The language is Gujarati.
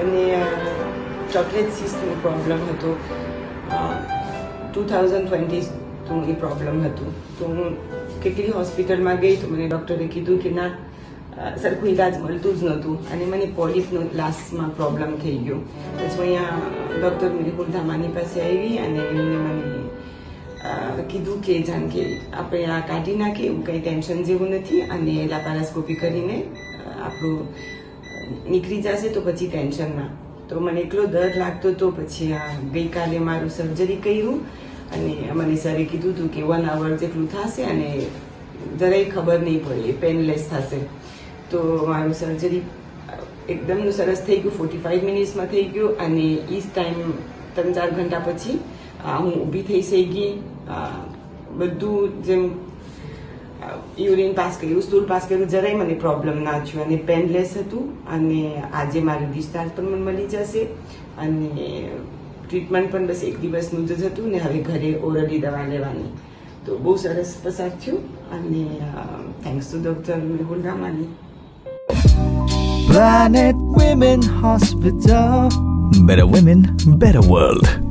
મને ચોકલેટ સિસ્ટનો પ્રોબ્લેમ હતો. ટુ થાઉઝન્ડ ટ્વેન્ટીનું એ પ્રોબ્લેમ હતું. તો હું કેટલી હોસ્પિટલમાં ગઈ તો મને ડૉક્ટરે કીધું કે ના સરખું ઇલાજ મળતું જ નહોતું અને મને પોલિપનો લાસ્ટમાં પ્રોબ્લેમ થઈ ગયો. પછી અહીંયા ડૉક્ટર મેહુલ ધામાની પાસે આવી અને એમને મને કીધું કે જાણ કે આપણે આ કાઢી નાખીએ, એવું કંઈ ટેન્શન જેવું નથી અને લાપારાસ્કોપી કરીને આપણું નીકળી જશે તો પછી ટેન્શન ના. તો મને એટલો ડર લાગતો હતો, પછી આ ગઈકાલે મારું સર્જરી કર્યું અને મને સરે કીધું હતું કે વન આવર જેટલું થશે અને જરાય ખબર નહીં પડે પેનલેસ થશે. તો મારું સર્જરી એકદમ સરસ થઈ ગયું ફોર્ટી ફાઈવ મિનિટ્સમાં થઈ ગયું અને એ ટાઈમ ત્રણ ચાર ઘંટા પછી હું ઊભી થઈ થઈ ગઈ બધું જેમ યુરિન પાસ કર્યું સ્ટૂલ પાસ કર્યું જરાય મને પ્રોબ્લેમ ના થયો અને પેનલેસ હતું અને આજે મારું ડિસ્ચાર્જ પણ મને મળી જશે અને ટ્રીટમેન્ટ પણ બસ એક દિવસનું જ હતું ને હવે ઘરે ઓરલી દવા લેવાની તો બહુ સરસ પસાર થયું અને thanks to doctor Mehul Ramani Planet Women Hospital. Better women, better world.